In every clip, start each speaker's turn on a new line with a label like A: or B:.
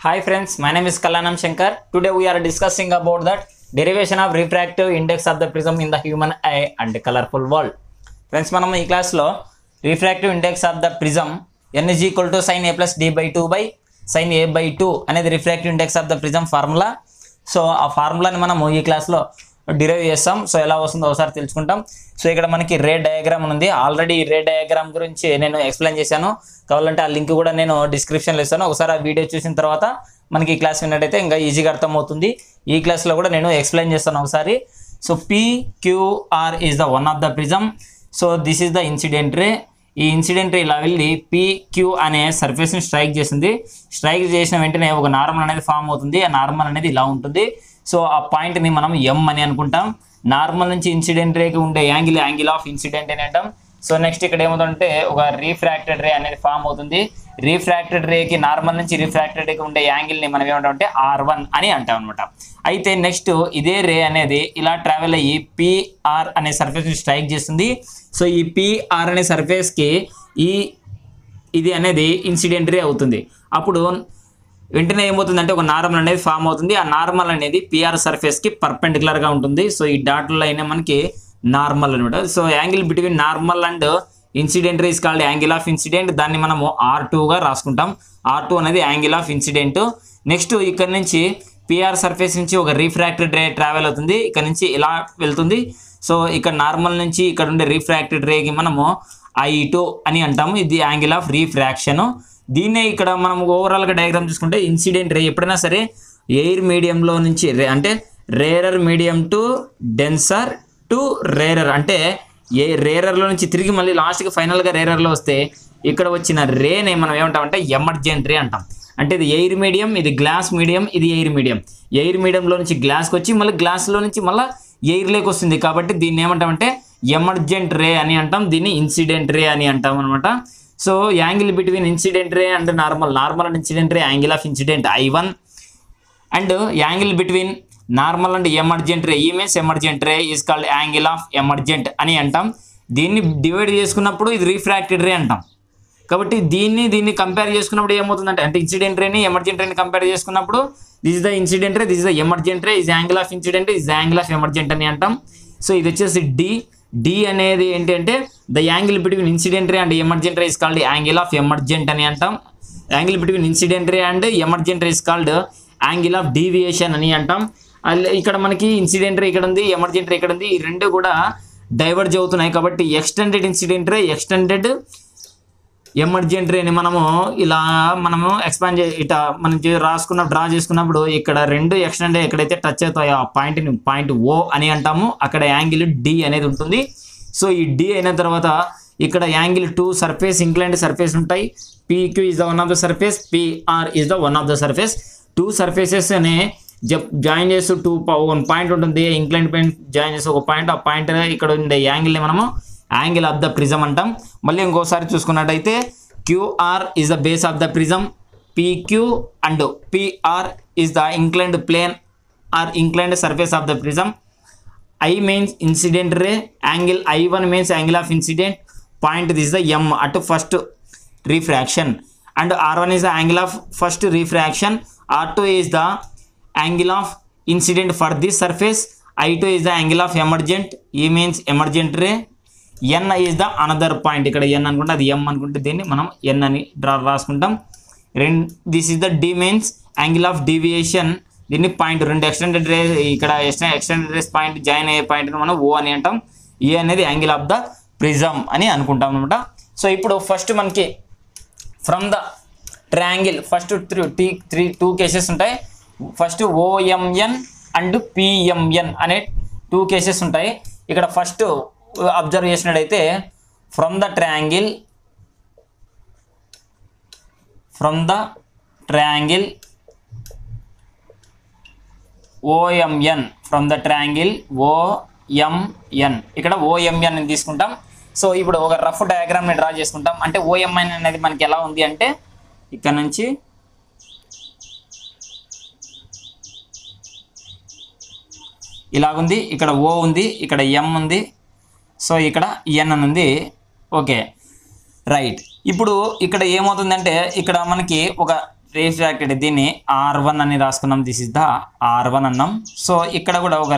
A: Hi friends my name is Kalyanam Shankar today we are discussing about that derivation of refractive index of the prism in the human eye and colourful world friends మనం ఈ క్లాస్లో refractive index of the prism n is equal to sine A plus D by two by sine A by two అనేది refractive index of the prism formula so ఆ ఫార్ములాని మనము ఈ క్లాస్లో derive చేస్తాం. సో ఎలా వస్తుందో ఒకసారి తెలుసుకుంటాం. సో ఇక్కడ మనకి రే డయాగ్రామ్ ఉంది. ఆల్రెడీ ఈ రే డయాగ్రామ్ గురించి నేను ఎక్స్ప్లెయిన్ చేశాను. కావాలంటే ఆ లింక్ కూడా నేను డిస్క్రిప్షన్లో ఇస్తాను. ఒకసారి ఆ వీడియో చూసిన తర్వాత మనకి ఈ క్లాస్ విన్నట్టయితే ఇంకా ఈజీగా అర్థమవుతుంది. ఈ క్లాస్లో కూడా నేను ఎక్స్ప్లెయిన్ చేస్తాను ఒకసారి. So PQR is the one of the prism so this is the incident ray ఈ ఇన్సిడెంట్ ఇలా వెళ్ళి పిక్యూ అనే సర్ఫేస్ని స్ట్రైక్ చేసింది. స్ట్రైక్ చేసిన వెంటనే ఒక నార్మల్ అనేది ఫామ్ అవుతుంది. ఆ నార్మల్ అనేది ఇలా ఉంటుంది. సో ఆ పాయింట్ని మనం ఎం అని అనుకుంటాం. నార్మల్ నుంచి ఇన్సిడెంట్ రేకి ఉండే యాంగిల్ యాంగిల్ ఆఫ్ ఇన్సిడెంట్ అని అంటాం. సో నెక్స్ట్ ఇక్కడ ఏమవుతుందంటే ఒక రీఫ్రాక్టెడ్ రే అనేది ఫామ్ అవుతుంది. రీఫ్రాక్టెడ్ రేకి నార్మల్ నుంచి రీఫ్రాక్టెడ్ రేకి ఉండే యాంగిల్ని మనం ఏమంటామంటే ఆర్ వన్ అని అంటాం అనమాట అయితే నెక్స్ట్ ఇదే రే అనేది ఇలా ట్రావెల్ అయ్యి పిఆర్ అనే సర్ఫేస్ని స్ట్రైక్ చేస్తుంది. సో ఈ పిఆర్ అనే సర్ఫేస్కి ఈ ఇది అనేది ఇన్సిడెంట్ రే అవుతుంది. అప్పుడు వెంటనే ఏమవుతుందంటే ఒక నార్మల్ అనేది ఫామ్ అవుతుంది. ఆ నార్మల్ అనేది పిఆర్ సర్ఫేస్కి పర్పెండిక్యులర్గా ఉంటుంది. సో ఈ డాట్ లైన్ మనకి నార్మల్ అనమాట. So angle between normal and incident rays called angle of incident దాన్ని మనము ఆర్ టూగా రాసుకుంటాం. ఆర్ టూ అనేది యాంగిల్ ఆఫ్ ఇన్సిడెంట్ నెక్స్ట్ ఇక్కడ నుంచి పిఆర్ సర్ఫేస్ నుంచి ఒక రీఫ్రాక్టెడ్ రే ట్రావెల్ అవుతుంది. ఇక్కడ నుంచి ఇలా వెళ్తుంది. సో ఇక్కడ నార్మల్ నుంచి ఇక్కడ ఉండే రీఫ్రాక్టెడ్ రేకి మనము ఐ టూ అని అంటాము. ఇది యాంగిల్ ఆఫ్ రీఫ్రాక్షన్ దీన్నే ఇక్కడ మనం ఓవరాల్గా డయాగ్రామ్ చూసుకుంటే ఇన్సిడెంట్ రే ఎప్పుడైనా సరే ఎయిర్ మీడియంలో నుంచి రే- అంటే rarer medium to denser to rarer అంటే ఏ రేరర్లో నుంచి తిరిగి మళ్ళీ లాస్ట్కి ఫైనల్గా రేరర్లో వస్తే ఇక్కడ వచ్చిన రేనే మనం ఏమంటామంటే ఎమర్జెంట్ రే అంటాం. అంటే ఇది ఎయిర్ మీడియం ఇది గ్లాస్ మీడియం ఇది ఎయిర్ మీడియం ఎయిర్ మీడియంలో నుంచి గ్లాస్కి వచ్చి మళ్ళీ గ్లాస్లో నుంచి మళ్ళీ ఎయిర్లోకి వస్తుంది కాబట్టి దీన్ని ఏమంటామంటే ఎమర్జెంట్ రే అని అంటాం. దీన్ని ఇన్సిడెంట్ రే అని అంటాం అనమాట so angle between incident ray and normal normal and incident ray angle of incident I one. And angle between normal and emergent ray e means emergent ray is called angle of emergent అని అంటాం. దీన్ని divide చేసుకున్నప్పుడు ఇది refracted రే అంటాం. కాబట్టి దీన్ని దీన్ని compare చేసుకున్నప్పుడు ఏమవుతుందంటే అంటే ఇన్సిడెంట్ రేని ఎమర్జెంట్ రేని కంపేర్ చేసుకున్నప్పుడు this is the incident ray this the emergent ray is angle of incident is angle of emergent అని అంటాం. సో ఇది వచ్చేసి డి డి అనేది ఏంటంటే the angle between incident ray and emergent rays is called angle of emergent అని అంటాం. Angle between incident ray and emergent rays is called angle of deviation అని అంటాం. ఇక్కడ మనకి ఇన్సిడెంట్ ఇక్కడ ఉంది ఎమర్జెంట్ ఇక్కడ ఉంది ఈ రెండు కూడా డైవర్జ్ అవుతున్నాయి కాబట్టి extended incident ray extended emergent రేని మనము ఇలా మనము ఎక్స్పాండ్ చే ఇట మనం రాసుకున్న డ్రా చేసుకున్నప్పుడు ఇక్కడ రెండు ఎక్స్టెండ్ ఎక్కడైతే టచ్ అవుతాయో ఆ పాయింట్ని పాయింట్ ఓ అని అంటాము. అక్కడ యాంగిల్ డి అనేది ఉంటుంది. సో ఈ డి అయిన తర్వాత ఇక్కడ angle two surface inclined surface ఉంటాయి. PQ is the one of the surface PR is the one of the surface two surfaces అనే జాయిన్ చేస్తూ టూ వన్ పాయింట్ ఉంటుంది. ఇంక్లైండ్ పాయింట్ జాయిన్ చేసి ఒక పాయింట్ ఆ పాయింట్ ఇక్కడ ఉండే యాంగిల్ని మనము యాంగిల్ ఆఫ్ ద ప్రిజం అంటాం. మళ్ళీ ఇంకోసారి చూసుకున్నట్టయితే QR is the base of the prism PQ and PR is the inclined plane or inclined surface of the prism. I means incident ray angle I one means angle of incident. Point this the M at first refraction. And R one is the angle of first refraction. R two is the angle of incident for this surface. I two is the angle of emergent. E means emergent ray. N is the another point ఇక్కడ N అనుకుంటే అది ఎం అనుకుంటే దీన్ని మనం ఎన్ అని draw రాసుకుంటాం. రెండు this is the D means angle of deviation దీన్ని పాయింట్ రెండు ఎక్స్టెండెడ్ రేస్ ఇక్కడ ఎక్స్టెండెడ్ రేస్ పాయింట్ జాయిన్ అయ్యే పాయింట్ని మనం ఓ అని అంటాం. ఏ అనేది యాంగిల్ ఆఫ్ ద ప్రిజమ్ అని అనుకుంటాం అనమాట సో ఇప్పుడు ఫస్ట్ మనకి from the triangle first three T three two cases ఉంటాయి. ఫస్ట్ ఓఎంఎన్ అండ్ పిఎంఎన్ అనే టూ కేసెస్ ఉంటాయి. ఇక్కడ ఫస్ట్ అబ్జర్వ్ చేసినట్టయితే from the triangle from the triangle OMN from the triangle OMN ఇక్కడ ఓఎంఎన్ అని తీసుకుంటాం. సో ఇప్పుడు ఒక రఫ్ డయాగ్రామ్ని డ్రా చేసుకుంటాం. అంటే ఓఎంఎన్ అనేది మనకి ఎలా ఉంది అంటే ఇక్కడ నుంచి ఇలాగుంది ఇక్కడ ఓ ఉంది ఇక్కడ ఎం ఉంది సో ఇక్కడ ఎన్ అని ఉంది ఓకే. రైట్. ఇప్పుడు ఇక్కడ ఏమవుతుందంటే ఇక్కడ మనకి ఒక రీఫ్రాక్టెడ్ దీన్ని ఆర్ వన్ అని రాసుకున్నాం. This is the R one అన్నాం. సో ఇక్కడ కూడా ఒక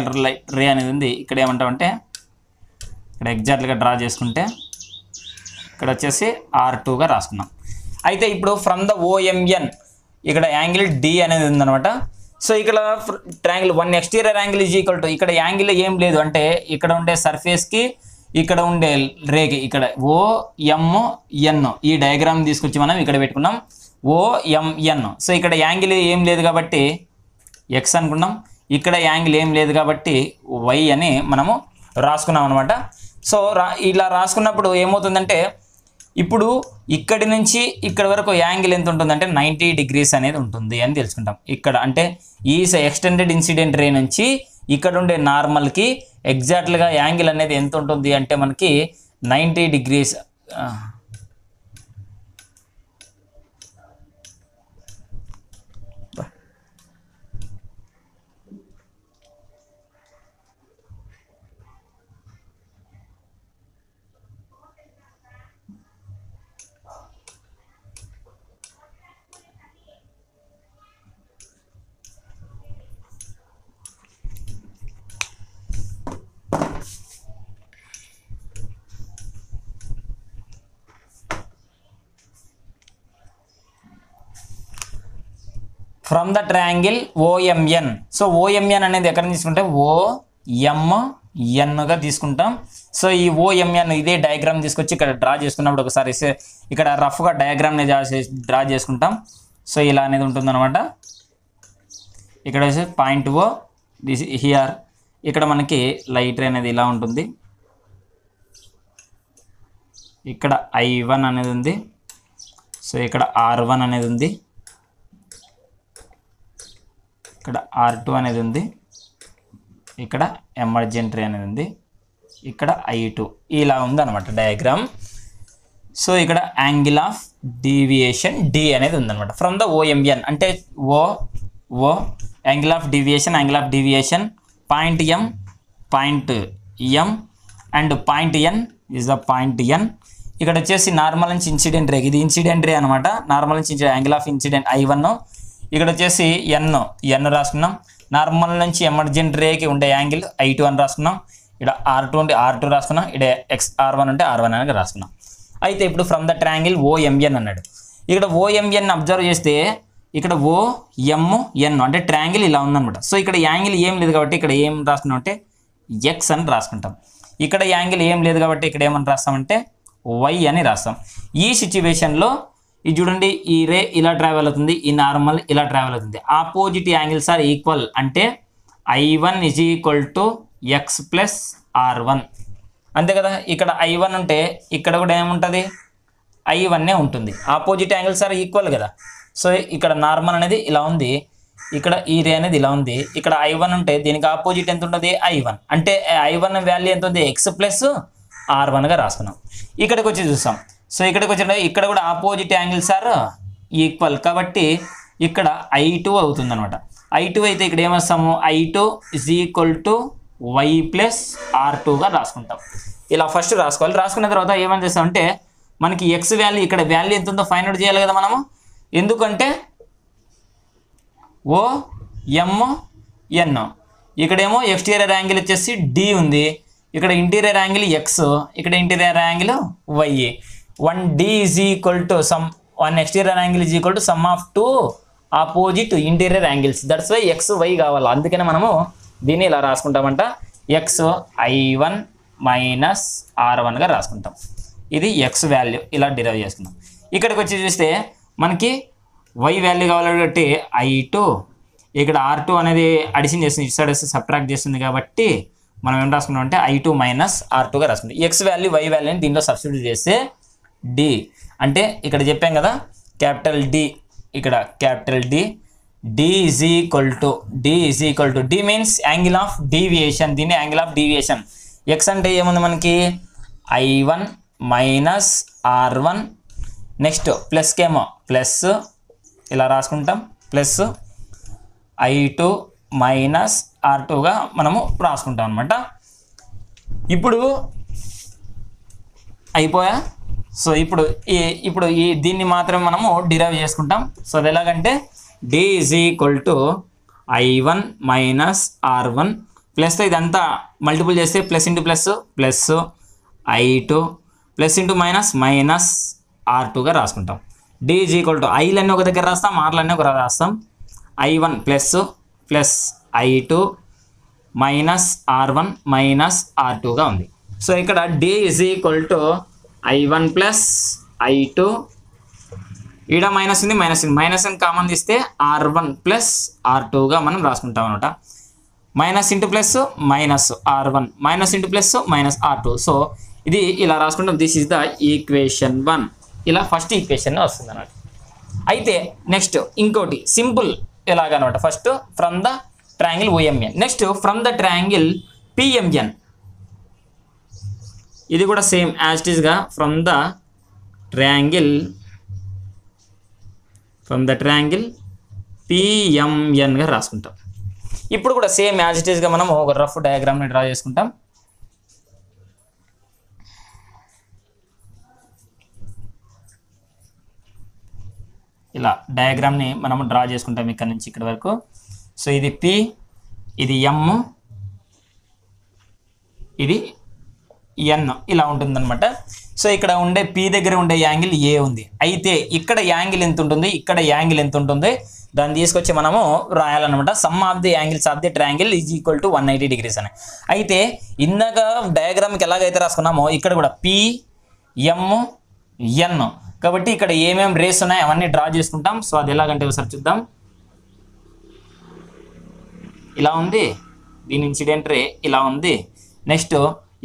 A: రే అనేది ఉంది. ఇక్కడ ఏమంటామంటే ఇక్కడ ఎగ్జాక్ట్గా డ్రా చేసుకుంటే ఇక్కడ వచ్చేసి ఆర్ టూగా రాసుకున్నాం. అయితే ఇప్పుడు ఫ్రమ్ ద ఓఎంఎన్ ఇక్కడ యాంగిల్ డి అనేది ఉందనమాట సో ఇక్కడ triangle one exterior angle is equal to ఇక్కడ యాంగిల్ ఏం లేదు. అంటే ఇక్కడ ఉండే సర్ఫేస్కి ఇక్కడ ఉండే రేకి ఇక్కడ ఓ ఎమ్ ఎన్. ఈ డయాగ్రామ్ తీసుకొచ్చి మనం ఇక్కడ పెట్టుకున్నాం. ఓఎంఎన్ సో ఇక్కడ యాంగిల్ ఏం లేదు కాబట్టి ఎక్స్ అనుకున్నాం. ఇక్కడ యాంగిల్ ఏం లేదు కాబట్టి వై అని మనము రాసుకున్నాం అనమాట సో రా ఇలా రాసుకున్నప్పుడు ఏమవుతుందంటే ఇప్పుడు ఇక్కడి నుంచి ఇక్కడ వరకు యాంగిల్ ఎంత ఉంటుందంటే నైంటీ డిగ్రీస్ అనేది ఉంటుంది అని తెలుసుకుంటాం. ఇక్కడ అంటే ఈ ఎక్స్టెండెడ్ ఇన్సిడెంట్ రే నుంచి ఇక్కడ ఉండే నార్మల్కి ఎగ్జాక్ట్గా యాంగిల్ అనేది ఎంత ఉంటుంది అంటే మనకి ninety degrees from the triangle OMN so OMN అనేది ఎక్కడ తీసుకుంటే ఓఎంఎన్గా తీసుకుంటాం. సో ఈ ఓఎంఎన్ ఇదే డయాగ్రామ్ తీసుకొచ్చి ఇక్కడ డ్రా చేసుకున్నప్పుడు ఒకసారి ఇక్కడ రఫ్గా డయాగ్రామ్ని డ్రా చేసుకుంటాం. సో ఇలా అనేది ఉంటుందన్నమాట. ఇక్కడ వచ్చి పాయింట్ ఓ దిస్ హియర్ ఇక్కడ మనకి లైటర్ అనేది ఇలా ఉంటుంది. ఇక్కడ ఐ వన్ అనేది ఉంది. సో ఇక్కడ ఆర్ వన్ అనేది ఉంది. ఇక్కడ ఆర్ టూ అనేది ఉంది. ఇక్కడ ఎమర్జెంట్రీ అనేది ఉంది. ఇక్కడ ఐ టూ ఇలా ఉందన్నమాట డయాగ్రామ్ సో ఇక్కడ యాంగిల్ ఆఫ్ డీవియేషన్ డి అనేది ఉందన్నమాట. ఫ్రమ్ ద ఓఎంఎన్ అంటే O O angle of deviation angle of deviation point M point M and point N is the point N ఇక్కడ వచ్చేసి నార్మల్ నుంచి incident ray ఇది incident ray అనమాట normal నుంచి angle of incident I one ఇక్కడ వచ్చేసి N N రాసుకున్నాం. Normal నుంచి ఎమర్జెంట్ రేకి ఉండే యాంగిల్ ఐ టూ అని రాసుకున్నాం. ఇక్కడ ఆర్ టూ అంటే ఆర్ టూ రాసుకున్నాం. ఇక్కడ ఎక్స్ ఆర్ వన్ అంటే ఆర్ వన్ అని రాసుకున్నాం. అయితే ఇప్పుడు ఫ్రమ్ ద ట్రయాంగిల్ ఓఎంఎన్ అన్నాడు. ఇక్కడ ఓఎంఎన్ అబ్జర్వ్ చేస్తే ఇక్కడ ఓ ఎమ్ ఎన్ అంటే ట్రయాంగిల్ ఇలా ఉందన్నమాట. సో ఇక్కడ యాంగిల్ ఏం లేదు కాబట్టి ఇక్కడ ఏం రాసుకున్నాం అంటే ఎక్స్ అని రాసుకుంటాం. ఇక్కడ యాంగిల్ ఏం లేదు కాబట్టి ఇక్కడ ఏమని రాస్తామంటే వై అని రాస్తాం. ఈ సిచ్యువేషన్లో ఇది చూడండి ఈ రే ఇలా ట్రావెల్ అవుతుంది ఈ నార్మల్ ఇలా ట్రావెల్ అవుతుంది. ఆపోజిట్ యాంగిల్స్ ఆర్ ఈక్వల్ అంటే I one is equal to X plus R one అంతే కదా? ఇక్కడ ఐ వన్ ఉంటే ఇక్కడ కూడా ఏముంటుంది? ఐ వన్నే ఉంటుంది. ఆపోజిట్ యాంగిల్స్ ఆర్ ఈక్వల్ కదా? సో ఇక్కడ నార్మల్ అనేది ఇలా ఉంది ఇక్కడ ఈ రే అనేది ఇలా ఉంది ఇక్కడ ఐ వన్ ఉంటే దీనికి ఆపోజిట్ ఎంత ఉంటుంది ఐ వన్ అంటే ఐ వన్ వాల్యూ ఎంత ఉంది? ఎక్స్ ప్లస్ ఆర్ వన్గా రాసుకున్నాం ఇక్కడికి వచ్చి చూస్తాం. సో ఇక్కడికి వచ్చిన ఇక్కడ కూడా ఆపోజిట్ యాంగిల్స్ ఆర్ ఈక్వల్ కాబట్టి ఇక్కడ ఐ టూ అవుతుంది అనమాట ఐ టూ అయితే ఇక్కడ ఏమొస్తాము I two is equal to Y plus R టూగా రాసుకుంటాం. ఇలా ఫస్ట్ రాసుకోవాలి. రాసుకున్న తర్వాత ఏమని చేస్తామంటే మనకి ఎక్స్ వాల్యూ ఇక్కడ వాల్యూ ఎంత ఉందో ఫైండ్ అవుట్ చేయాలి కదా మనము. ఎందుకంటే ఓ ఎమ్ ఎన్ ఇక్కడేమో ఎక్స్టీరియర్ యాంగిల్ వచ్చేసి డి ఉంది. ఇక్కడ ఇంటీరియర్ యాంగిల్ ఎక్స్ ఇక్కడ interior angle Y one D is equal to sum one exterior angle is equal to sum of two opposite interior angles that's why X Y కావాలి. అందుకనే మనము దీన్ని ఇలా రాసుకుంటామంట. X I one minus R వన్గా రాసుకుంటాం. ఇది X value ఇలా derive చేసుకుందాం. ఇక్కడికి వచ్చి చూస్తే మనకి వై వాల్యూ కావాలి కాబట్టి ఐ టూ ఇక్కడ ఆర్ టూ అనేది అడిషన్ చేస్తుంది. ఇటు సైడ్ సప్రాక్ట్ సబ్ట్రాక్ట్ చేస్తుంది కాబట్టి మనం ఏం రాసుకున్నాం అంటే ఐ టూ మైనస్ ఆర్ టూగా రాసుకుంటాం ఎక్స్ వాల్యూ వై వాల్యూని దీంట్లో సబ్స్టిట్యూట్ చేస్తే డి. అంటే ఇక్కడ చెప్పాం కదా క్యాపిటల్ డి ఇక్కడ capital D. D is equal to D is equal to D means angle of deviation. దీన్ని యాంగిల్ ఆఫ్ డీవియేషన్. ఎక్స్ అంటే ఏముంది మనకి? I one minus R one next ప్లస్కేమో plus ఇలా రాసుకుంటాం. Plus I two minus R టూగా మనము రాసుకుంటాం అనమాట ఇప్పుడు అయిపోయా? సో ఇప్పుడు ఈ ఇప్పుడు ఈ దీన్ని మాత్రం మనము డిరైవ్ చేసుకుంటాం. సో అది ఎలాగంటే D is equal to I one minus R one ప్లస్తో ఇదంతా మల్టిపుల్ చేస్తే plus into plus plus I two plus into minus minus R టూగా రాసుకుంటాం. డి ఈజ్ ఈక్వల్ టు ఐలన్నీ ఒక దగ్గర రాస్తాం ఆర్లన్నీ ఒక రాస్తాం. I one plus plus I two minus R one minus R టూగా ఉంది. సో ఇక్కడ D is equal to I one plus I two ఈడ మైనస్ ఉంది మైనస్ ఉంది. మైనస్ అని కామన్ తీస్తే ఆర్ వన్ ప్లస్ ఆర్ టూగా మనం రాసుకుంటాం అనమాట minus into plus minus R one minus into plus minus R two so ఇది ఇలా రాసుకుంటాం. This is the equation one ఇలా ఫస్ట్ ఈక్వేషన్ వస్తుంది అన్నమాట. అయితే నెక్స్ట్ ఇంకోటి simple ఎలాగనమాట? First from the triangle OMN next from the triangle PMN ఇది కూడా same as from the triangle from the triangle పిఎంఎన్గా రాసుకుంటాం. ఇప్పుడు కూడా సేమ్ యాజ్ ఇట్ ఈస్గా మనం ఒక రఫ్ డయాగ్రామ్ని డ్రా చేసుకుంటాం. ఇలా డయాగ్రామ్ని మనం డ్రా చేసుకుంటాం ఇక్కడ నుంచి ఇక్కడ వరకు. సో ఇది పి ఇది ఎమ్ ఇది ఎన్ ఇలా ఉంటుందన్నమాట. సో ఇక్కడ ఉండే పి దగ్గర ఉండే యాంగిల్ ఏ ఉంది. అయితే ఇక్కడ యాంగిల్ ఎంత ఉంటుంది? ఇక్కడ యాంగిల్ ఎంత ఉంటుంది? దాన్ని తీసుకొచ్చి మనము రాయాలన్నమాట. Sum of the angles of the triangle is equal to one eighty degrees అని. అయితే ఇందాక డయాగ్రామ్కి ఎలాగైతే రాసుకున్నామో ఇక్కడ కూడా పి ఎమ్ ఎన్ కాబట్టి ఇక్కడ ఏమేమి రేస్ ఉన్నాయి అవన్నీ డ్రా చేసుకుంటాం. సో అది ఎలాగంటే ఒకసారి చూద్దాం. ఇలా ఉంది. దీని ఇన్సిడెంట్ రే ఇలా ఉంది. నెక్స్ట్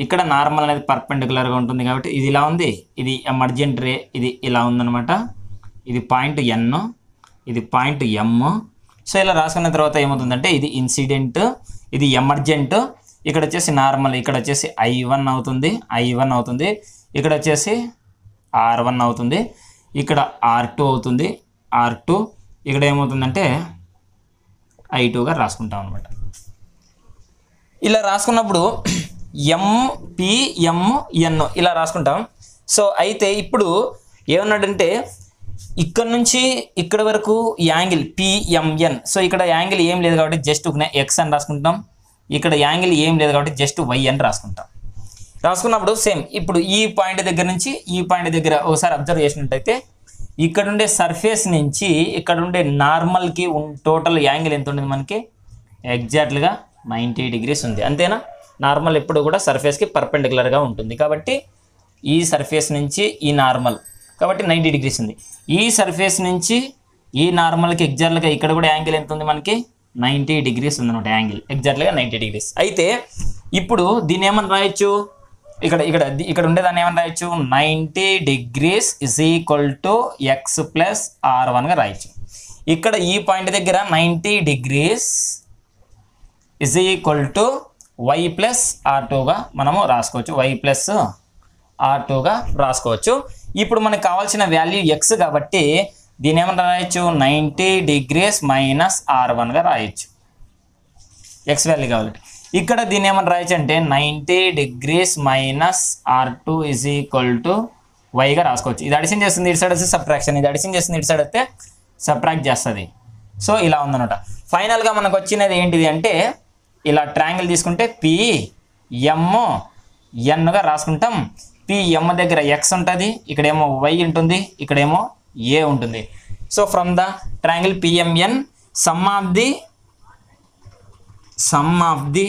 A: ఇక్కడ నార్మల్ అనేది పర్పెండికులర్గా ఉంటుంది కాబట్టి ఇది ఇలా ఉంది. ఇది ఎమర్జెంట్ రే ఇది ఇలా ఉందనమాట ఇది పాయింట్ ఎన్ ఇది పాయింట్ ఎమ్ సో ఇలా రాసుకున్న తర్వాత ఏమవుతుందంటే ఇది ఇన్సిడెంట్ ఇది ఎమర్జెంట్ ఇక్కడ వచ్చేసి నార్మల్ ఇక్కడ వచ్చేసి ఐ వన్ అవుతుంది ఐ వన్ అవుతుంది. ఇక్కడ వచ్చేసి ఆర్ వన్ అవుతుంది. ఇక్కడ ఆర్ టూ అవుతుంది. ఆర్ టూ ఇక్కడ ఏమవుతుందంటే ఐ టూగా రాసుకుంటాం అనమాట ఇలా రాసుకున్నప్పుడు ఎంపిఎంఎన్ ఇలా రాసుకుంటాం. సో అయితే ఇప్పుడు ఏమన్నాడంటే ఇక్కడ నుంచి ఇక్కడ వరకు యాంగిల్ పిఎంఎన్ సో ఇక్కడ యాంగిల్ ఏం లేదు కాబట్టి జస్ట్ ఎక్స్ అని రాసుకుంటాం. ఇక్కడ యాంగిల్ ఏం లేదు కాబట్టి జస్ట్ వై అని రాసుకుంటాం. రాసుకున్నప్పుడు సేమ్. ఇప్పుడు ఈ పాయింట్ దగ్గర నుంచి ఈ పాయింట్ దగ్గర ఒకసారి అబ్జర్వ్ చేసినట్టయితే ఇక్కడ ఉండే సర్ఫేస్ నుంచి ఇక్కడ ఉండే నార్మల్కి టోటల్ యాంగిల్ ఎంత ఉండేది మనకి? ఎగ్జాక్ట్గా నైంటీ డిగ్రీస్ ఉంది. అంతేనా? నార్మల్ ఎప్పుడు కూడా సర్ఫేస్కి పర్పెండికులర్గా ఉంటుంది. కాబట్టి ఈ సర్ఫేస్ నుంచి ఈ నార్మల్ కాబట్టి నైంటీ డిగ్రీస్ ఉంది. ఈ సర్ఫేస్ నుంచి ఈ నార్మల్కి ఎగ్జాక్ట్గా ఇక్కడ కూడా యాంగిల్ ఎంత ఉంది మనకి? నైంటీ డిగ్రీస్ ఉందన్నమాట యాంగిల్ ఎగ్జాక్ట్గా నైంటీ డిగ్రీస్ అయితే ఇప్పుడు దీన్ని ఏమని రాయొచ్చు? ఇక్కడ ఇక్కడ ఇక్కడ ఉండేదాన్ని ఏమని రాయొచ్చు? Ninety degrees is equal to X plus R వన్గా రాయొచ్చు. ఇక్కడ ఈ పాయింట్ దగ్గర ninety degrees is equal to Y plus R టూగా మనము రాసుకోవచ్చు. వై ప్లస్ ఆర్ టూగా రాసుకోవచ్చు. ఇప్పుడు మనకు కావాల్సిన వాల్యూ ఎక్స్ కాబట్టి దీని ఏమన్నా రాయొచ్చు? నైంటీ డిగ్రీస్ మైనస్ ఆర్ వన్గా రాయొచ్చు. ఎక్స్ వాల్యూ కాబట్టి. ఇక్కడ దీని ఏమన్నా రాయొచ్చు అంటే ninety degrees minus R two is equal to వైగా రాసుకోవచ్చు. ఇది అడిషన్ చేస్తుంది ఇటు సైడ్ వస్తే సబ్ట్రాక్షన్ ఇది అడిషన్ చేస్తుంది ఇటు సైడ్ వస్తే సబ్ట్రాక్ట్ చేస్తుంది. సో ఇలా ఉందన్నమాట. ఫైనల్గా మనకు వచ్చినది ఏంటిది అంటే ఇలా ట్రయాంగిల్ తీసుకుంటే పి ఎమ్ ఎన్గా రాసుకుంటాం. పిఎమ్ దగ్గర ఎక్స్ ఉంటుంది ఇక్కడేమో వై ఉంటుంది ఇక్కడేమో ఏ ఉంటుంది. So from the triangle PMN sum of the sum of the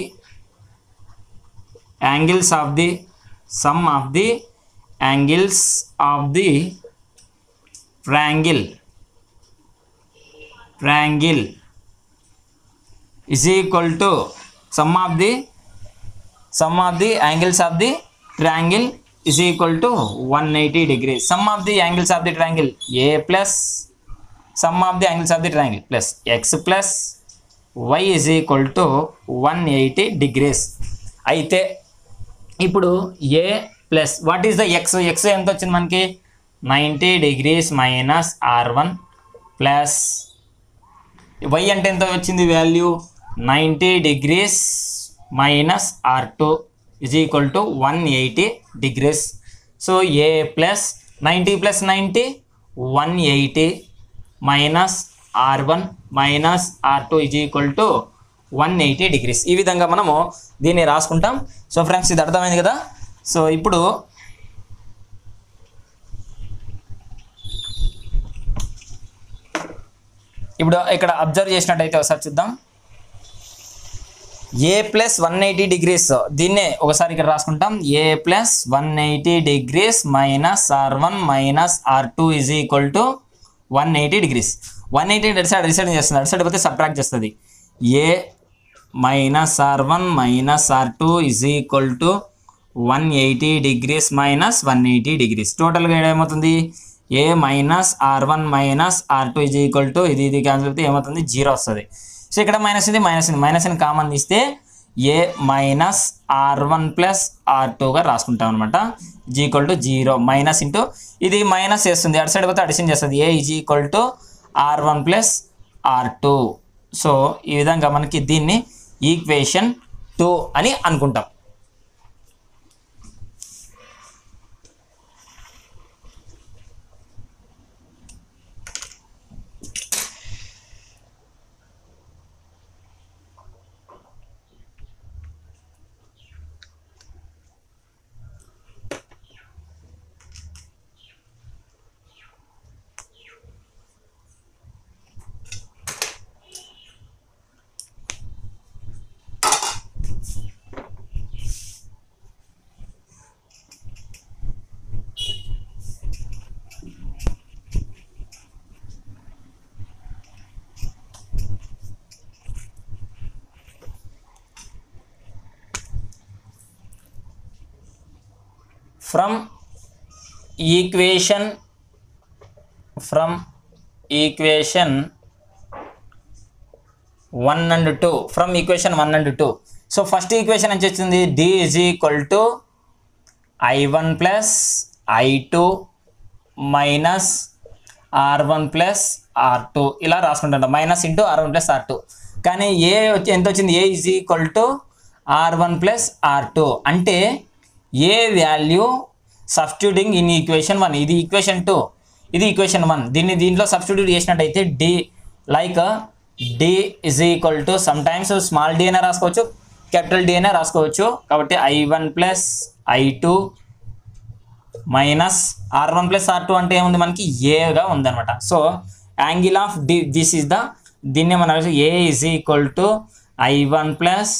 A: angles of the sum of the angles of the triangle triangle is equal to sum of the sum of the angles of the triangle is equal to 180 degrees sum of the angles of the triangle a plus sum of the angles of the triangle plus x plus y is equal to 180 degrees అయితే ఇప్పుడు A plus what is the X X ఎంత వచ్చింది మనకి ninety degrees minus R one plus Y అంటే ఎంత వచ్చింది value ninety degrees minus R two is equal to one eighty degrees. So A plus ninety plus ninety? One eighty minus R one minus R two is equal to one eighty degrees. ఈ విధంగా మనము దీన్ని రాసుకుంటాం. So friends ఇది అర్థమైంది కదా? So ఇప్పుడు ఇప్పుడు ఇక్కడ అబ్జర్వ్ చేసినట్టయితే ఒకసారి చూద్దాం. A plus one eighty degrees దీన్నే ఒకసారి ఇక్కడ రాసుకుంటాం. A plus one eighty degrees minus R one minus R two is equal to one eighty degrees one eighty అటు సైడ్ రిసైడ్ చేస్తుంది. అటు సైడ్ పోతే సబ్ట్రాక్ట్ చేస్తుంది. A minus R one minus R two is equal to one eighty degrees minus one eighty degrees టోటల్గా ఏమవుతుంది A minus R one minus R two is equal to ఇది ఇది cancel అయితే ఏమవుతుంది? జీరో వస్తుంది. So ఇక్కడ minus ఇది minus ఇది. మైనస్ అని కామన్ తీస్తే A minus R one plus R టూగా రాసుకుంటాం అనమాట G equal to zero minus into ఇది మైనస్ చేస్తుంది. అటు సైడ్ పోతే అడిషన్ చేస్తుంది. A is equal to R one plus R two so ఈ విధంగా మనకి దీన్ని ఈక్వేషన్ టూ అని అనుకుంటాం. From equation from equation one and two from equation one and two. So first equation నుంచి వచ్చింది d is equal to i1 plus i2 minus R one plus R two ఇలా రాసుకుంటాం minus into R one plus R two కానీ A వచ్చి ఎంత వచ్చింది? A is equal to R one plus R two అంటే A value substituting in equation one ఇది equation two ఇది equation one దీన్ని దీంట్లో సబ్స్టిట్యూట్ చేసినట్టయితే D like D is equal to sometimes small D అయినా రాసుకోవచ్చు క్యాపిటల్ డి అయినా రాసుకోవచ్చు. కాబట్టి I one plus I two minus R one plus R two అంటే ఏముంది మనకి? ఏగా ఉందన్నమాట. So angle of D this is the దీన్నే మన A is equal to I one plus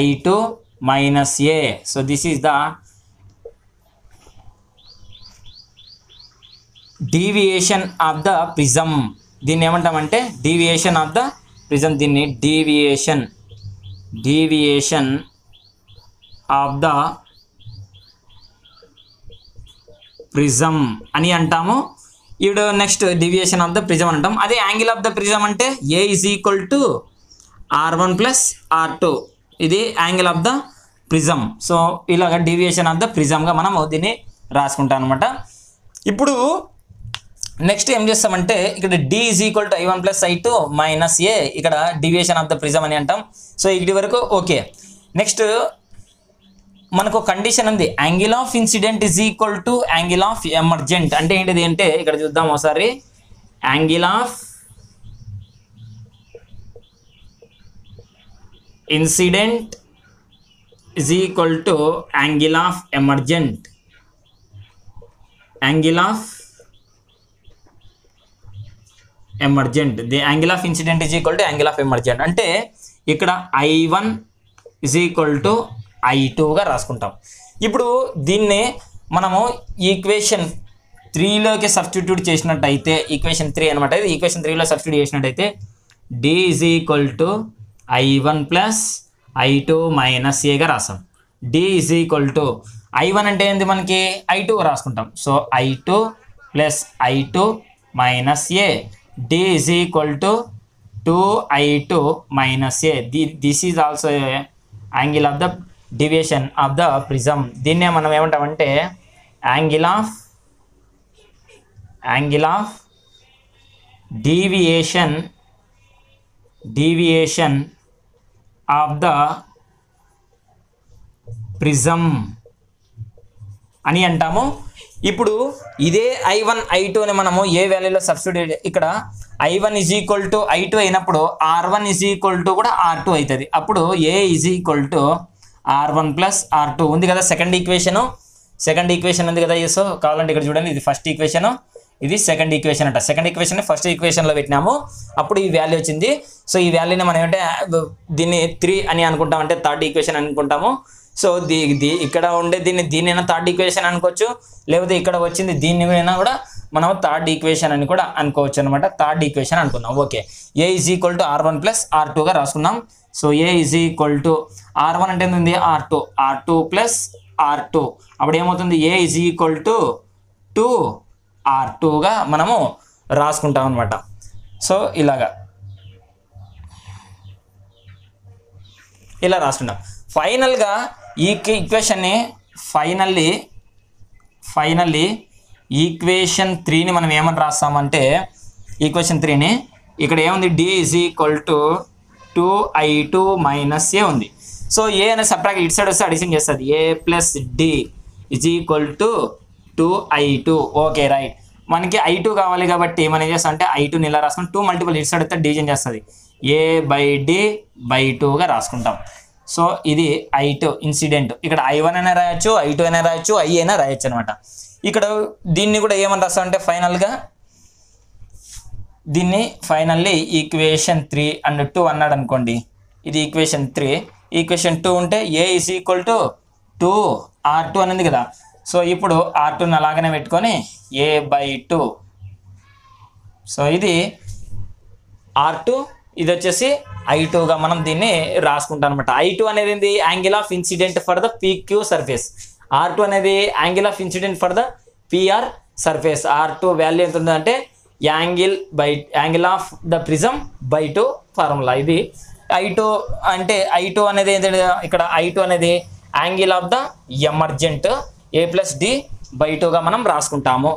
A: I two minus A so this is the deviation of the prism దీన్ని ఏమంటామంటే deviation of the prism దీన్ని deviation deviation of the prism అని అంటాము. ఇప్పుడు next deviation of the prism అంటాం అదే angle of the prism అంటే A is equal to R one plus R two ఇది angle of the prism so ఇలాగ deviation of the ప్రిజంగా మనము దీన్ని రాసుకుంటాం అనమాట ఇప్పుడు నెక్స్ట్ ఏం చేస్తామంటే ఇక్కడ D is equal to I one plus I two minus A ఇక్కడ డివియేషన్ ఆఫ్ ద ప్రిజం అని అంటాం. సో ఇక్కడి వరకు ఓకే నెక్స్ట్ మనకు కండిషన్ ఉంది. Angle of incident is equal to angle of emergent అంటే ఏంటిది అంటే ఇక్కడ చూద్దాం ఒకసారి. Angle of incident is equal to angle of emergent angle of emergent the angle of incident is equal to angle of emergent అంటే ఇక్కడ I one is equal to I టూగా రాసుకుంటాం. ఇప్పుడు దీన్ని మనము ఈక్వేషన్ త్రీలోకి సబ్స్టిట్యూట్ చేసినట్టయితే ఈక్వేషన్ త్రీ అనమాట ఇది ఈక్వేషన్ త్రీలో సబ్స్టిట్యూట్ చేసినట్టయితే D is equal to I one plus I two minus ఏగా రాస్తాం D is equal to I one అంటే ఏంది మనకి? ఐ టూ రాసుకుంటాం. So I two plus I two minus A D is equal to two I two minus A the this is also angle of the deviation of the prism దీన్నే మనం ఏమంటామంటే angle of angle of deviation deviation of the prism అని అంటాము. ఇప్పుడు ఇదే I one I two మనము A వాల్యూలో substitute ఇక్కడ I one is equal to I two అయినప్పుడు R one is equal to కూడా ఆర్ టూ అవుతుంది అప్పుడు A is equal to R one plus R two ఉంది కదా సెకండ్ ఈక్వేషను సెకండ్ ఈక్వేషన్ ఉంది కదా సో కావాలంటే ఇక్కడ చూడండి ఇది ఫస్ట్ ఈక్వేషన్ ఇది సెకండ్ ఈక్వేషన్ అంట. సెకండ్ ఈక్వేషన్ ఫస్ట్ ఈక్వేషన్లో పెట్టినాము. అప్పుడు ఈ వాల్యూ వచ్చింది. సో ఈ వాల్యూని మనం ఏంటంటే దీన్ని త్రీ అని అనుకుంటాం అంటే థర్డ్ ఈక్వేషన్ అనుకుంటాము. సో దీ దీ ఇక్కడ ఉండే దీన్ని దీన్నైనా థర్డ్ ఈక్వేషన్ అనుకోవచ్చు. లేకపోతే ఇక్కడ వచ్చింది దీన్ని కూడా మనం థర్డ్ ఈక్వేషన్ అని కూడా అనుకోవచ్చు అనమాట థర్డ్ ఈక్వేషన్ అనుకుందాం okay. A is equal to R one plus R టూగా రాసుకుందాం. So A is equal to R one అంటే ఎంత R two R two plus R two అప్పుడు ఏమవుతుంది? A is equal to two R టూగా మనము రాసుకుంటాం అనమాట సో ఇలాగా. ఇలా రాసుకుంటాం ఫైనల్గా ఈక్వేషన్ని ఫైనల్లీ ఫైనల్లీ ఈక్వేషన్ త్రీని మనం ఏమని రాస్తామంటే ఈక్వేషన్ త్రీని ఇక్కడ ఏముంది? D is equal to two I two minus A ఉంది. సో ఏ అనే సబ్ట్రాక్ట్ ఇటు సైడ్ వస్తే అడిషన్ చేస్తుంది. A plus D is equal to two I two okay right మనకి ఐ టూ కావాలి కాబట్టి మనం ఏం చేస్తాం అంటే ఐ టూని ఇలా రాసుకుంటాం టూ మల్టిపుల్ ఇటు సైడ్ వస్తే డివిజన్ చేస్తుంది. ఏ బై డి బై టూగా రాసుకుంటాం. సో ఇది ఐ టూ ఇన్సిడెంట్ ఇక్కడ ఐ వన్ అయినా రాయొచ్చు ఐ టూ అయినా రాయొచ్చు ఐ అయినా రాయొచ్చు అనమాట ఇక్కడ దీన్ని కూడా ఏమని రాస్తాం అంటే ఫైనల్గా దీన్ని finally equation three and two అన్నాడు అనుకోండి. ఇది ఈక్వేషన్ త్రీ ఈక్వేషన్ టూ ఉంటే A is equal to two R two అనేది కదా. సో ఇప్పుడు ఆర్ టూని అలాగనే పెట్టుకొని ఏ బై టూ సో ఇది ఆర్ టూ ఇది వచ్చేసి ఐ టూగా మనం దీన్ని రాసుకుంటాం అనమాట ఐ టూ అనేది ఏంది? Angle of incident for the PQ surface R two అనేది angle of incident for the PR surface R two value ఎంత ఉందంటే angle by angle of the prism by two formula ఇది ఐ టూ అంటే I two అనేది ఏంటంటే ఇక్కడ I two అనేది angle of the emergent A plus D by టూగా మనం రాసుకుంటాము.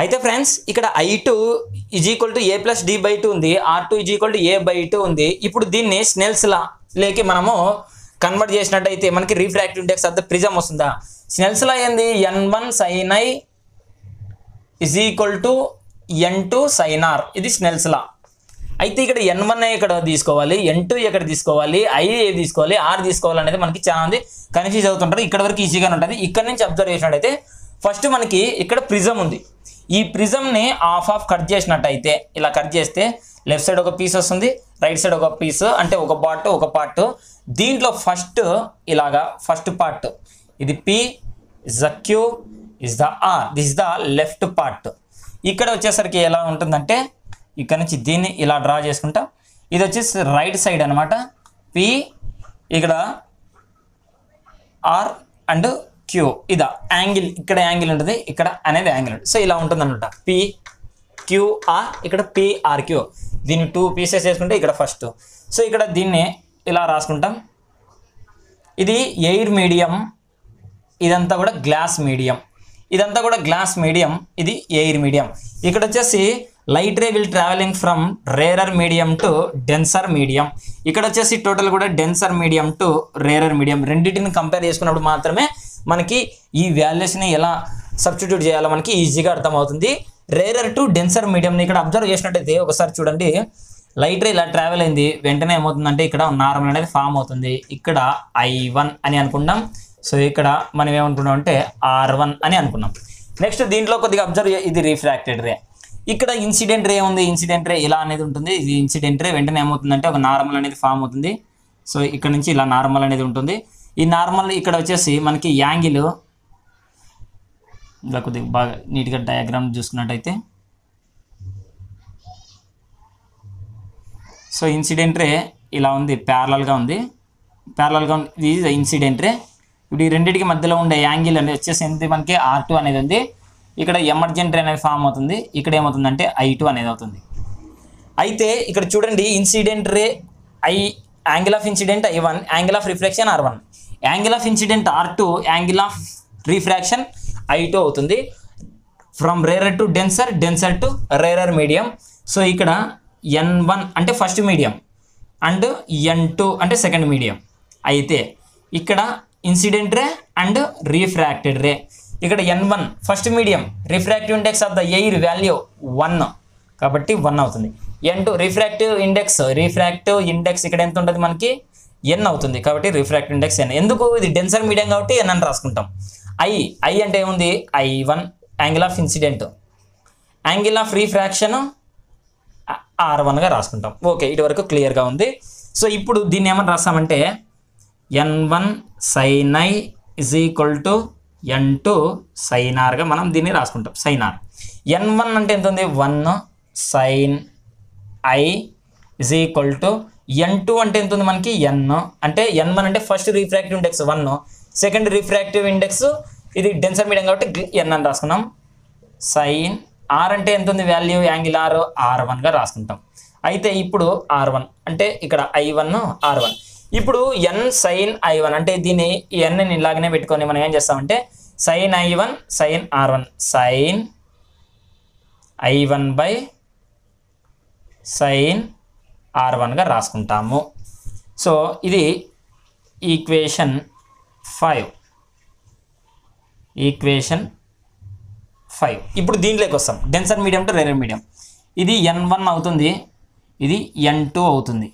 A: అయితే ఫ్రెండ్స్ ఇక్కడ I two is equal to A plus D by two ఉంది R two is equal to A by two ఉంది. ఇప్పుడు దీన్ని స్నెల్స్ లా లేకి మనము కన్వర్ట్ చేసినట్టయితే మనకి refractive index of the prism వస్తుందా? స్నెల్స్ లా ఏంది? N one sine I is equal to N two sine R ఇది స్నెల్స్ లా అయితే ఇక్కడ ఎన్ వన్ ఇక్కడ తీసుకోవాలి? ఎన్ టూ ఎక్కడ తీసుకోవాలి? ఐ ఏ తీసుకోవాలి? ఆర్ తీసుకోవాలి అనేది మనకి చాలా మంది కన్ఫ్యూజ్ అవుతుంటారు. ఇక్కడ వరకు ఈజీగానే ఉంటుంది. ఇక్కడ నుంచి అబ్జర్వ్ చేసినట్టయితే ఫస్ట్ మనకి ఇక్కడ ప్రిజం ఉంది. ఈ ప్రిజంని ఆఫ్ ఆఫ్ కట్ చేసినట్టయితే ఇలా కట్ చేస్తే లెఫ్ట్ సైడ్ ఒక పీస్ వస్తుంది రైట్ సైడ్ ఒక పీస్ అంటే ఒక పార్ట్ ఒక పార్ట్. దీంట్లో ఫస్ట్ ఇలాగా ఫస్ట్ పార్ట్. ఇది P is the Q is the R this the left part. ఇక్కడ వచ్చేసరికి ఎలా ఉంటుందంటే ఇక్కడ నుంచి దీన్ని ఇలా డ్రా చేసుకుంటాం. ఇది వచ్చేసి రైట్ సైడ్ అనమాట పి ఇక్కడ ఆర్ అండ్ క్యూ ఇదా యాంగిల్ ఇక్కడ యాంగిల్ ఉంటుంది ఇక్కడ అనేది యాంగిల్ ఉంటుంది. సో ఇలా ఉంటుంది అనమాట పి క్యూఆర్ ఇక్కడ పిఆర్ క్యూ దీన్ని టూ పీసెస్ వేసుకుంటే ఇక్కడ ఫస్ట్ సో ఇక్కడ దీన్ని ఇలా రాసుకుంటాం. ఇది ఎయిర్ మీడియం ఇదంతా కూడా గ్లాస్ మీడియం ఇదంతా కూడా గ్లాస్ మీడియం ఇది ఎయిర్ మీడియం ఇక్కడ వచ్చేసి light ray will travelling from rarer medium to denser medium ఇక్కడ వచ్చేసి టోటల్ కూడా denser medium to rarer medium రెండింటిని కంపేర్ చేసుకున్నప్పుడు మాత్రమే మనకి ఈ వాల్యూస్ని ఎలా సబ్స్టిట్యూట్ చేయాలో మనకి ఈజీగా అర్థమవుతుంది. రేరర్ టు డెన్సర్ మీడియంని ఇక్కడ అబ్జర్వ్ చేసినట్టయితే ఒకసారి చూడండి. లైట్ రే ఇలా ట్రావెల్ అయింది. వెంటనే ఏమవుతుందంటే ఇక్కడ నార్మల్ అనేది ఫామ్ అవుతుంది. ఇక్కడ ఐ వన్ అని అనుకున్నాం సో ఇక్కడ మనం ఏమనుకున్నాం అంటే ఆర్ వన్ అని అనుకున్నాం. నెక్స్ట్ దీంట్లో కొద్దిగా అబ్జర్వ్ ఇది రిఫ్రాక్టెడ్ రే ఇక్కడ ఇన్సిడెంట్ రే ఉంది ఇన్సిడెంట్ రే ఇలా అనేది ఉంటుంది. ఇది ఇన్సిడెంట్ రే వెంటనే ఏమవుతుందంటే ఒక నార్మల్ అనేది ఫామ్ అవుతుంది. సో ఇక్కడ నుంచి ఇలా నార్మల్ అనేది ఉంటుంది. ఈ నార్మల్ ఇక్కడ వచ్చేసి మనకి యాంగిల్ ఇలా కొద్దిగా బాగా నీట్గా డయాగ్రామ్ చూసుకున్నట్టయితే. సో ఇన్సిడెంట్ రే ఇలా ఉంది ప్యారలల్గా ఉంది. ప్యారలల్గా ఉంది ఇది ఇన్సిడెంట్ రే ఇప్పుడు ఈ రెండింటికి మధ్యలో ఉండే యాంగిల్ అనేది వచ్చేసి ఎంత? మనకి ఆర్ అనేది ఉంది. ఇక్కడ ఎమర్జెంట్ అనేది ఫామ్ అవుతుంది. ఇక్కడ ఏమవుతుందంటే ఐ టూ అనేది అవుతుంది. అయితే ఇక్కడ చూడండి incident ray I angle of incident I one angle of reflection R one angle of incident R two angle of refraction I two అవుతుంది. From rarer to denser denser to rarer medium so ఇక్కడ N one అంటే first medium and N two అంటే second medium అయితే ఇక్కడ incident ray and refracted ray. ఇక్కడ N one first medium refractive index of the air value one కాబట్టి one అవుతుంది. N two refractive index refractive index ఇక్కడ ఎంత ఉంటుంది మనకి? ఎన్ అవుతుంది. కాబట్టి రిఫ్రాక్టివ్ ఇండెక్స్ ఎన్ ఎందుకు? ఇది డెన్సర్ మీడియం కాబట్టి ఎన్ అని రాసుకుంటాం. ఐ ఐ అంటే ఏముంది? I one angle of incident angle of refraction R వన్గా రాసుకుంటాం. ఓకే ఇటు వరకు క్లియర్గా ఉంది. సో ఇప్పుడు దీన్ని ఏమని రాస్తామంటే? N one sine I equal to N two సైనార్గా మనం దీన్ని రాసుకుంటాం. సైనార్ ఎన్ వన్ అంటే ఎంత ఉంది one sine I is equal to N two అంటే ఎంత ఉంది మనకి? ఎన్ అంటే ఎన్ వన్ అంటే first refractive index one second refractive index ఇది డెన్సర్ మీడియం కాబట్టి ఎన్ అని రాసుకున్నాం. సైన్ ఆర్ అంటే ఎంత ఉంది వాల్యూ యాంగిల్ ఆర్ ఆర్ వన్గా రాసుకుంటాం. అయితే ఇప్పుడు ఆర్ వన్ అంటే ఇక్కడ ఐ వన్ ఆర్ వన్ ఇప్పుడు ఎన్ సైన్ ఐ వన్ అంటే దీన్ని ఎన్ ఇలాగనే పెట్టుకొని మనం ఏం చేస్తామంటే sine I one sine R one sine I one by sine R వన్గా రాసుకుంటాము. సో ఇది ఈక్వేషన్ ఫైవ్ ఈక్వేషన్ ఫైవ్ ఇప్పుడు దీంట్లోకి వస్తాం. Denser medium to rarer medium ఇది ఎన్ వన్ అవుతుంది. ఇది ఎన్ టూ అవుతుంది.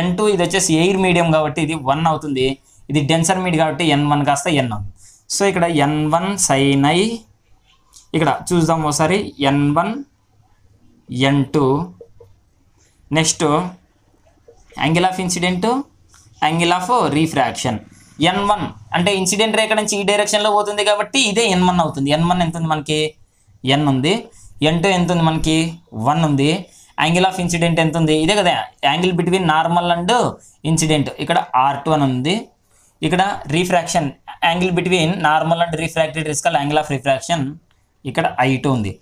A: ఎన్ టూ ఇది వచ్చేసి ఎయిర్ మీడియం కాబట్టి ఇది వన్ అవుతుంది. ఇది డెన్సర్ మీడ్ కాబట్టి ఎన్ వన్ కాస్త ఎన్ అవుతుంది. సో ఇక్కడ ఎన్ వన్ సైన్ ఐ ఇక్కడ చూద్దాం ఒకసారి. N one N two next angle of incident angle of refraction N one అంటే ఇన్సిడెంట్ రేఖ నుంచి ఈ డైరెక్షన్లో పోతుంది కాబట్టి ఇదే ఎన్ వన్ అవుతుంది. ఎన్ వన్ ఎంత ఉంది మనకి? ఎన్ ఉంది. ఎన్ టూ ఎంత ఉంది మనకి? వన్ ఉంది. యాంగిల్ ఆఫ్ ఇన్సిడెంట్ ఎంత ఉంది ఇదే కదా angle between normal and incident ఇక్కడ ఆర్ టూ అని ఉంది. ఇక్కడ refraction angle between normal and refracted రిస్కల్ angle of refraction ఇక్కడ ఐ టూ ఉంది.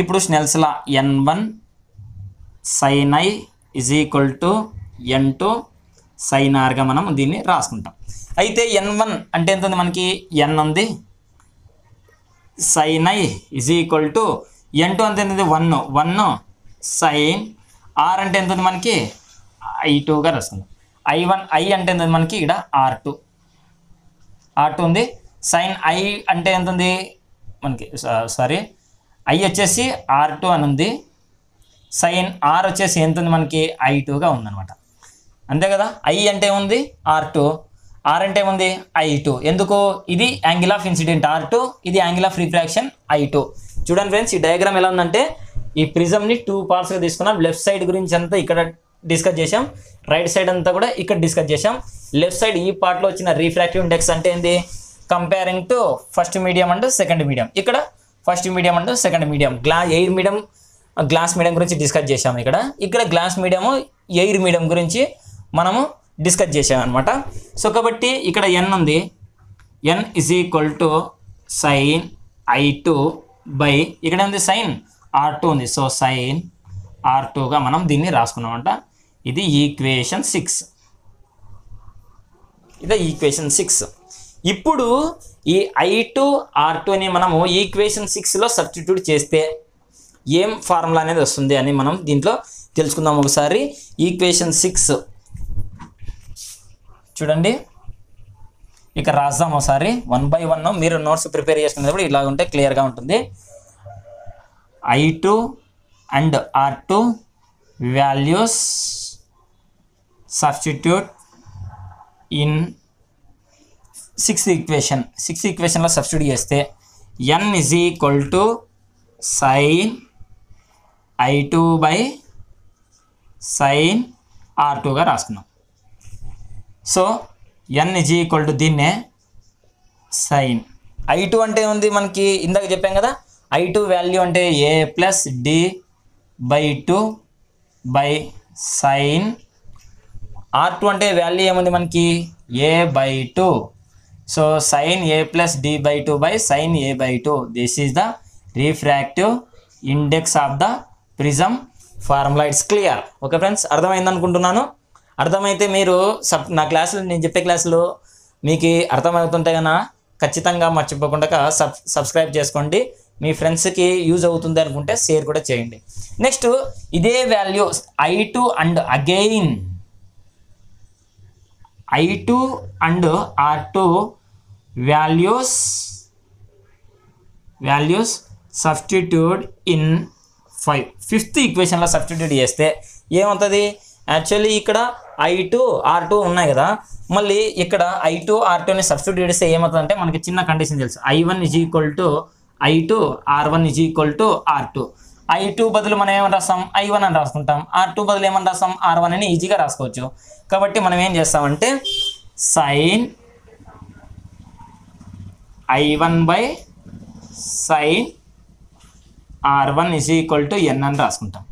A: ఇప్పుడు Snell's law N one sine I is equal to N two sine ఆర్గా మనం దీన్ని రాసుకుంటాం. అయితే ఎన్ వన్ అంటే ఎంత ఉంది మనకి? ఎన్ ఉంది. Sine I is equal to N two అంత ఎంత ఉంది వన్ వన్ సైన్ ఆర్ అంటే ఎంత ఉంది మనకి? ఐ టూగా రాసుకుందాం. ఐ వన్ ఐ అంటే ఎంత ఉంది మనకి? ఇక్కడ ఆర్ టూ. ఆర్ టూ ఉంది. సైన్ ఐ అంటే ఎంత ఉంది మనకి సారీ. ఐ వచ్చేసి ఆర్ టూ అని ఉంది. సైన్ ఆర్ వచ్చేసి ఎంత ఉంది మనకి? ఐ టూగా ఉందనమాట అంతే కదా? ఐ అంటే ఉంది ఆర్ టూ. ఆర్ అంటే ఉంది ఐ టూ. ఎందుకు? ఇది angle of incident. R two ఇది angle of refraction I two. చూడండి ఫ్రెండ్స్ ఈ డయాగ్రామ్ ఎలా ఉందంటే ఈ ప్రిజమ్ని టూ పార్ట్స్గా తీసుకున్నాం. లెఫ్ట్ సైడ్ గురించి అంతా ఇక్కడ డిస్కస్ చేసాం రైట్ సైడ్ అంతా కూడా ఇక్కడ డిస్కస్ చేసాం లెఫ్ట్ సైడ్ ఈ పార్ట్లో వచ్చిన రీఫ్రాక్టివ్ ఇండెక్స్ అంటే ఏంది? Comparing to first medium and second medium ఇక్కడ first medium and second medium గ్లా air medium glass medium గురించి డిస్కస్ చేసాము ఇక్కడ. ఇక్కడ గ్లాస్ మీడియము ఎయిర్ మీడియం గురించి మనము డిస్కస్ చేసాం అనమాట సో కాబట్టి ఇక్కడ ఎన్ ఉంది. N is equal to sine I two by ఇక్కడ ఉంది సైన్ ఆర్ టూ ఉంది. సో సైన్ ఆర్ టూగా మనం దీన్ని రాసుకున్నామంట ఇది ఈక్వేషన్ సిక్స్ ఇది ఈక్వేషన్ సిక్స్ ఇప్పుడు ఈ ఐ టూ ఆర్ టూని మనము ఈక్వేషన్ సిక్స్లో సబ్స్టిట్యూట్ చేస్తే ఏం ఫార్ములా అనేది వస్తుంది అని మనం దీంట్లో తెలుసుకుందాం ఒకసారి. ఈక్వేషన్ సిక్స్ చూడండి. ఇక రాద్దాం ఒకసారి. వన్ బై వన్ మీరు నోట్స్ ప్రిపేర్ చేసుకునేటప్పుడు ఇలా ఉంటే క్లియర్గా ఉంటుంది. I two and R two values substitute in sixth equation sixth ఈక్వేషన్లో substitute చేస్తే N is equal to sine I two by sine R టూగా రాసుకున్నాం. So N is equal to దీన్నే సైన్ ఐ టూ అంటే ఉంది మనకి ఇందాక చెప్పాం కదా ఐ టూ వాల్యూ అంటే A plus D by two by sine R two అంటే వాల్యూ ఏముంది మనకి? A by two so sine A plus D by two by sine A by two this is the refractive index of the prism formula it's clear okay friends అర్థమైంది అనుకుంటున్నాను. అర్థమైతే మీరు sub నా క్లాసులు నేను చెప్పే క్లాసులు మీకు అర్థమవుతుంటే కన్నా ఖచ్చితంగా మర్చిపోకుండా సబ్ సబ్స్క్రైబ్ చేసుకోండి. మీ ఫ్రెండ్స్కి యూజ్ అవుతుంది అనుకుంటే షేర్ కూడా చేయండి. నెక్స్ట్ ఇదే value I two and again I two and R two values values substitute in five fifth ఈక్వేషన్లో substitute చేస్తే ఏమవుతుంది? యాక్చువల్లీ ఇక్కడ ఐ టూ ఆర్ టూ ఉన్నాయి కదా. మళ్ళీ ఇక్కడ ఐ టూ ఆర్ టూని సబ్స్టిట్యూట్ చేస్తే ఏమవుతుందంటే మనకి చిన్న కండిషన్ తెలుసు. I one is equal to I two R one is equal to R two I two బదులు మనం ఏమని రాస్తాం? ఐ వన్ అని రాసుకుంటాం. ఆర్ టూ బదులు ఏమని రాస్తాం? ఆర్ వన్ అని ఈజీగా రాసుకోవచ్చు. కాబట్టి మనం ఏం చేస్తామంటే sine I one by sine R one is equal to N అని రాసుకుంటాం.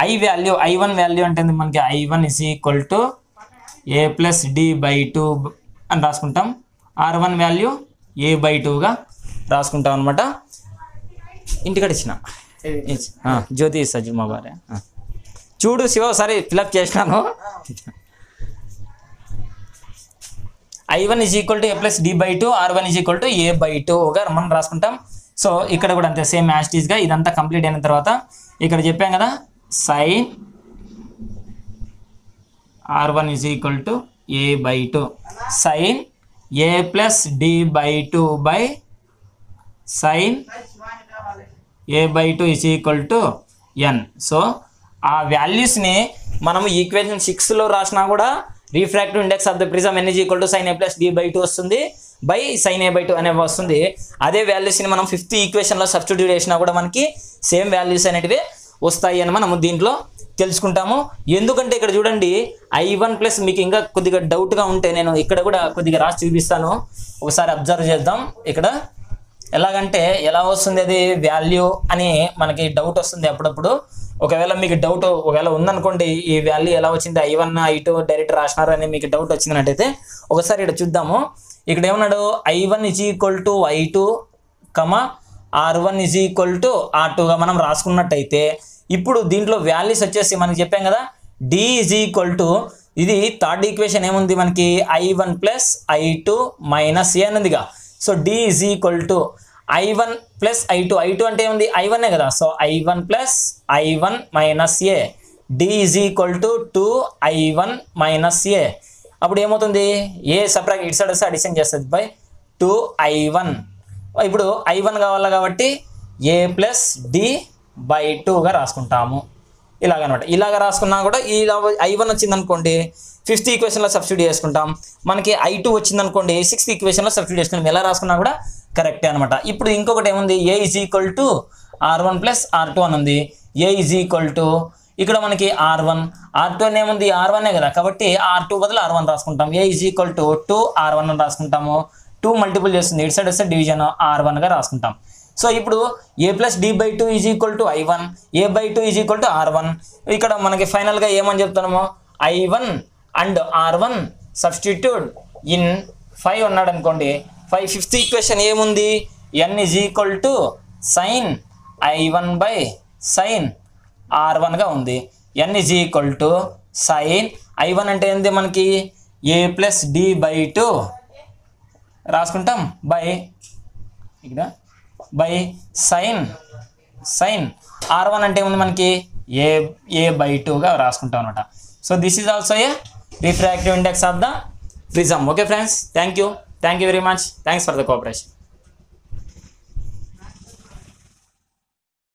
A: I value I one value అంటే మనకి? I one is equal to A plus D by two అని రాసుకుంటాం. R one value A by టూగా రాసుకుంటాం అనమాట ఇంటికాడ ఇచ్చిన. జ్యోతి సజ్జు మా భార్య. చూడు శివ ఒకసారి ఫిలప్ చేసినాను. I one is equal to A plus D by two R one is equal to A by టూగా మనం రాసుకుంటాం. సో ఇక్కడ కూడా అంతే సేమ్ యాస్టీస్గా ఇదంతా కంప్లీట్ అయిన తర్వాత ఇక్కడ చెప్పాం కదా sine R one is equal to A by two sine A plus D by two by sine A by two is equal to N so ఆ వాల్యూస్ని మనం ఈక్వేషన్ సిక్స్లో రాసినా కూడా refractive index of the prism N is equal to sine A plus D by two వస్తుంది. By sine A by two అనేవి వస్తుంది. అదే వాల్యూస్ని మనం ఫిఫ్త్ ఈక్వేషన్లో సబ్స్టిట్యూట్ చేసినా కూడా మనకి సేమ్ వాల్యూస్ అనేటివి వస్తాయి అని మనం దీంట్లో తెలుసుకుంటాము. ఎందుకంటే ఇక్కడ చూడండి ఐ వన్ ప్లస్ మీకు ఇంకా కొద్దిగా డౌట్గా ఉంటే నేను ఇక్కడ కూడా కొద్దిగా రాసి చూపిస్తాను. ఒకసారి అబ్జర్వ్ చేద్దాం. ఇక్కడ ఎలాగంటే ఎలా వస్తుంది అది వాల్యూ అని మనకి డౌట్ వస్తుంది అప్పుడప్పుడు. ఒకవేళ మీకు డౌట్ ఒకవేళ ఉందనుకోండి ఈ వాల్యూ ఎలా వచ్చింది? I one I two direct రాసినారు అని మీకు డౌట్ వచ్చిందన్నట్టయితే ఒకసారి ఇక్కడ చూద్దాము. ఇక్కడ ఏమన్నాడు? I one is equal to I two comma R one is equal to R టూగా మనం రాసుకున్నట్టయితే ఇప్పుడు దీంట్లో వాల్యూస్ వచ్చేసి మనకి చెప్పాం కదా డి ఇజ్ ఈక్వల్ టు ఇది థర్డ్ ఈక్వేషన్ ఏముంది మనకి? I one plus I two minus A అనుందిగా. So D is equal to I one plus I two I two అంటే ఏముంది? ఐ వన్నే కదా. So I one plus I one minus A D is equal to two I one minus A అప్పుడు ఏమవుతుంది? A separate ఇటు side వస్తే addition చేస్తుంది by two I one ఇప్పుడు ఐ వన్ కావాలి కాబట్టి ఏ ప్లస్ డి బై టూగా రాసుకుంటాము. ఇలాగనమాట. ఇలాగ రాసుకున్నా కూడా ఈ ఐ వన్ వచ్చిందనుకోండి ఫిఫ్త్ ఈక్వేషన్లో సబ్స్టిట్యూట్ చేసుకుంటాం. మనకి ఐ టూ వచ్చిందనుకోండి సిక్స్త్ ఈక్వేషన్లో సబ్స్టిట్యూట్ చేసుకుంటాం. ఎలా రాసుకున్నా కూడా కరెక్టే అనమాట ఇప్పుడు ఇంకొకటి ఏముంది? A is equal to R one plus R two అని ఉంది. ఏ ఈజ్ ఈక్వల్ టు ఇక్కడ మనకి ఆర్ వన్ ఆర్ టూ అని ఏముంది? ఆర్ వన్నే కదా. కాబట్టి ఆర్ టూ బదులు ఆర్ వన్ రాసుకుంటాం. A is equal to two R one అని రాసుకుంటాము. టూ మల్టిపుల్ చేస్తుంది. ఇటు సైడ్ వస్తే డివిజన్ ఆర్ వన్గా రాసుకుంటాం. సో ఇప్పుడు A plus D by two is equal to I one A by two is equal to R one ఇక్కడ మనకి ఫైనల్గా ఏమని చెప్తున్నాము? I one and R one substitute in five ఉన్నాడు అనుకోండి. ఫైవ్ ఫిఫ్త్ ఈక్వేషన్ ఏముంది? N is equal to sine I one by sine R వన్గా ఉంది. N is equal to sine I one అంటే ఏంది మనకి? A plus D by two రాసుకుంటాం? By ఇక్కడ. By sine sine R one అంటే ఏముంది మనకి? ఏ ఏ బై టూగా రాసుకుంటాం అనమాట so this is also a refractive index of the prism okay friends thank you Thank you very much. Thanks for the cooperation.